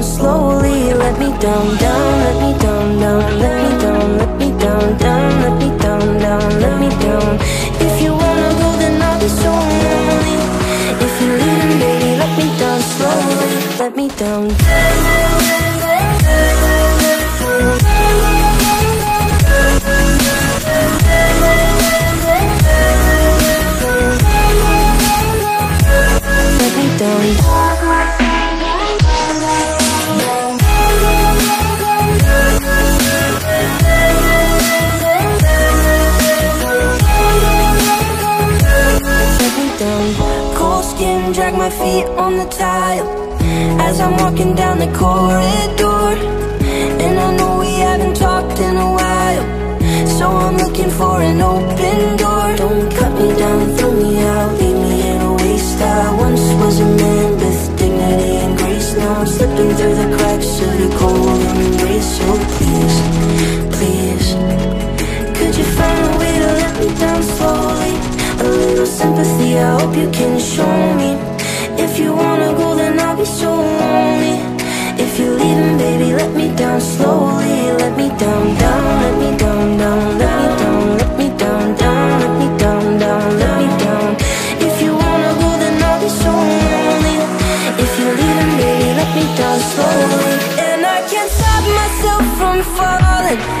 down slowly. Let me down, down, let me down, down. Let me down, let me down, down Let me down, down, let me down. If you wanna go then I'll be so lonely. If you're leaving baby let me down slowly. Let me down Skin, drag my feet on the tile. As I'm walking down the corridor And I know we haven't talked in a while. So I'm looking for an open door. Don't cut me down, throw me out Leave me in a waste. I once was a man with dignity and grace. Now I'm slipping through the cracks of cold I hope you can show me. If you wanna go then I'll be so lonely. If you're leaving baby let me down slowly. Let me down, down, let me down, down Let me down, let me down, down Let me down, down, If you wanna go then I'll be so lonely. If you're leaving baby let me down slowly. And I can't stop myself from falling